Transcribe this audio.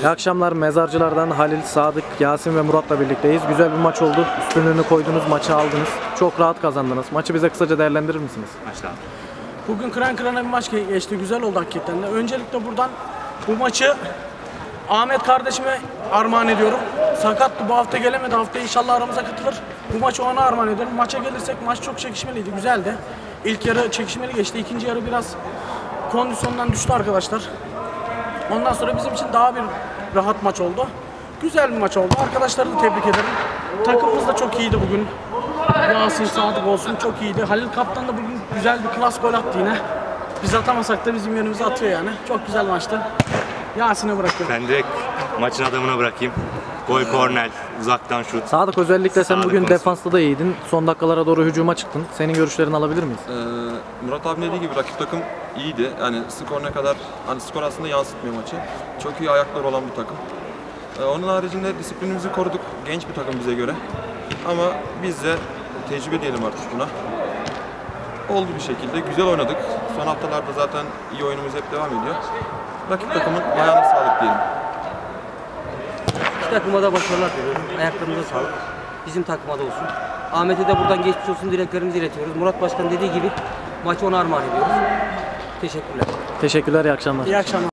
İyi akşamlar mezarcılardan Halil, Sadık, Yasin ve Murat'la birlikteyiz. Güzel bir maç oldu. Üstünlüğünü koydunuz, maçı aldınız. Çok rahat kazandınız. Maçı bize kısaca değerlendirir misiniz? Bugün kıran kırana bir maç ge- geçti. Güzel oldu hakikaten de. Öncelikle buradan bu maçı Ahmet kardeşime armağan ediyorum. Sakattı bu hafta gelemedi. Hafta inşallah aramıza katılır. Bu maçı ona armağan ediyorum. Maça gelirsek maç çok çekişmeliydi. Güzeldi. İlk yarı çekişmeli geçti. İkinci yarı biraz kondisyondan düştü arkadaşlar. Ondan sonra bizim için daha bir rahat maç oldu. Güzel bir maç oldu. Arkadaşları da tebrik ederim. Takımımız da çok iyiydi bugün. Yasin Sadık olsun çok iyiydi. Halil Kaptan da bugün güzel bir klas gol attı yine. Biz atamasak da bizim yönümüze atıyor yani. Çok güzel maçtı. Yasin'e bırakıyorum. Ben direkt maçın adamına bırakayım. Gol kornel, uzaktan şut. Sadık özellikle sen Sadık bugün olsun. defansta da iyiydin. Son dakikalara doğru hücuma çıktın. Senin görüşlerini alabilir miyiz? Ee, Murat abi dediği gibi rakip takım iyiydi. Yani skor ne kadar, hani skor aslında yansıtmıyor maçı. Çok iyi ayakları olan bir takım. Ee, onun haricinde disiplinimizi koruduk. Genç bir takım bize göre. Ama biz de tecrübe diyelim artık buna. Oldu bir şekilde. Güzel oynadık. Son haftalarda zaten iyi oyunumuz hep devam ediyor. Rakip takımın ayağına sağlık diyelim. Takıma da başarılar diliyorum. Ayaklarınıza sağlık. Bizim takıma da olsun. Ahmet'e de buradan geçmiş olsun dileklerimizi iletiyoruz. Murat Başkan dediği gibi maçı ona armağan ediyoruz. Teşekkürler. Teşekkürler, iyi akşamlar. İyi akşamlar.